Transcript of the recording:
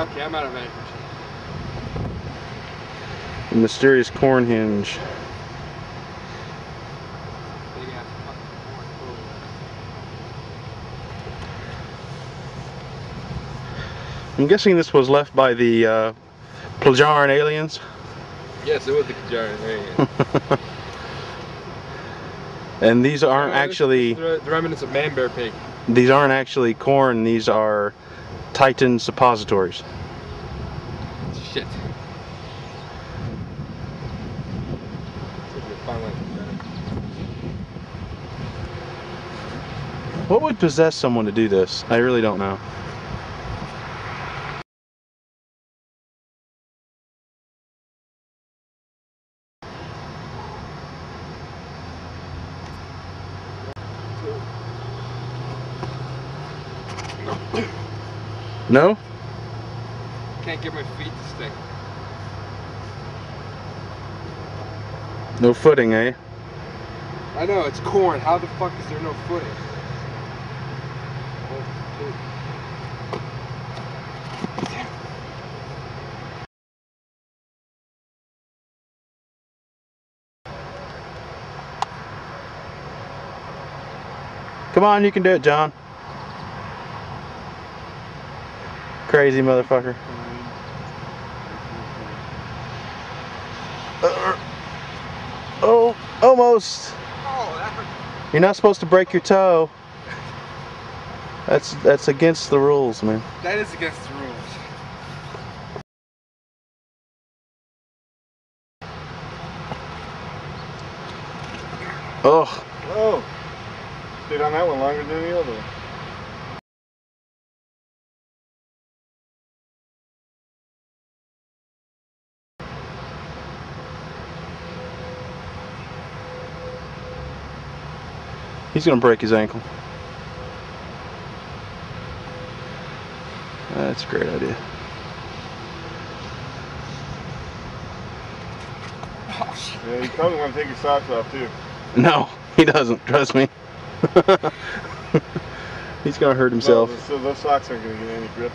Okay, I'm out of management. The mysterious Cornhenge. Big ass fucking corn fool. I'm guessing this was left by the uh, Plejaren aliens. Yes, it was the Kajaran. Hey, And these aren't actually the, the remnants of man bear pig. these aren't actually corn. These are Titan suppositories. Shit. What would possess someone to do this? I really don't know. No? Can't get my feet to stick. No footing, eh? I know, it's corn. How the fuck is there no footing? Come on, you can do it, John. Crazy motherfucker. Uh, oh, almost. Oh, that hurt. You're not supposed to break your toe. That's that's against the rules, man. That is against the rules. Oh, Oh, stayed on that one longer than the other one. He's gonna break his ankle. That's a great idea. Oh, shit. Yeah, you probably want to take his socks off too. No, he doesn't. Trust me. he's gonna hurt himself. No, so those socks aren't going to get any grip.